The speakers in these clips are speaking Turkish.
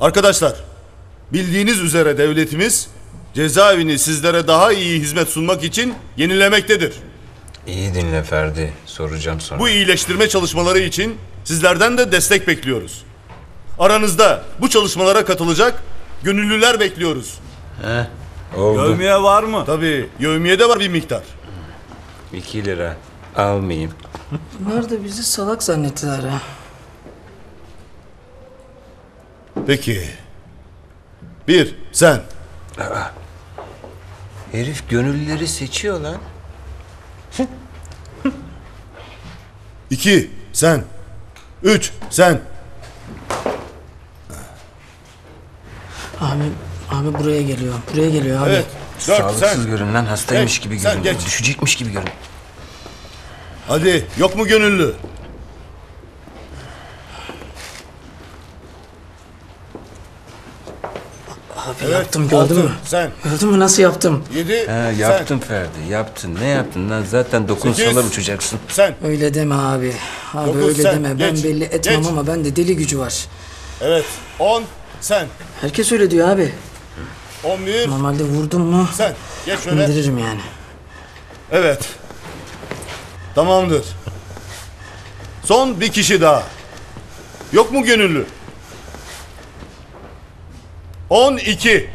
Arkadaşlar, bildiğiniz üzere devletimiz cezaevini sizlere daha iyi hizmet sunmak için yenilemektedir. İyi dinle Ferdi. Soracağım sonra. Bu iyileştirme çalışmaları için sizlerden de destek bekliyoruz. Aranızda bu çalışmalara katılacak gönüllüler bekliyoruz. Oldu. Övmeye var mı? Tabii yevmiye de var bir miktar. 2 lira. Almayayım. Bunlar da bizi salak zannettiler ha. Peki. Bir, sen. Herif gönüllüleri seçiyor lan. İki, sen. Üç, sen. Abi, abi buraya geliyor. Buraya geliyor abi. Evet. Dört, Sağlıksız sen. görün lan. Hastaymış Geç, gibi sen görün. geç. Düşecekmiş gibi görün. Hadi, yok mu gönüllü? Abi yaptım gördün altı, mü? Sen. Gördün mü nasıl yaptım? Yedi, Ha, sen. yaptın Ferdi. Yaptın. Ne yaptın lan? Zaten dokunsalar uçacaksın. Sen. Öyle deme abi. Abi Dokuz öyle sen, deme. Ben geç, belli etmem geç. ama bende deli gücü var. Evet. On, sen. Herkes öyle diyor abi. On bir, Normalde vurdum mu sen. Geç şöyle. indiririm yani. Evet. Tamamdır. Son bir kişi daha. Yok mu gönüllü? 12.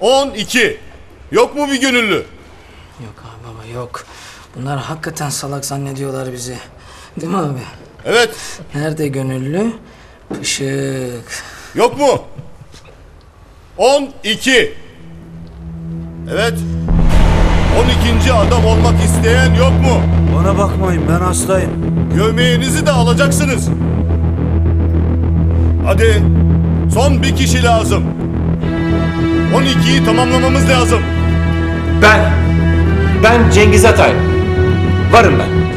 12. Yok mu bir gönüllü? Yok abi ama yok. Bunlar hakikaten salak zannediyorlar bizi. Değil mi abi? Evet. Nerede gönüllü? Pışık. Yok mu? 12. Evet. 12. adam olmak isteyen yok mu? Bana bakmayın ben hastayım. Gömleğinizi de alacaksınız. Hadi. Son bir kişi lazım. 12'yi tamamlamamız lazım. Ben, ben Cengiz Atay. Varım ben.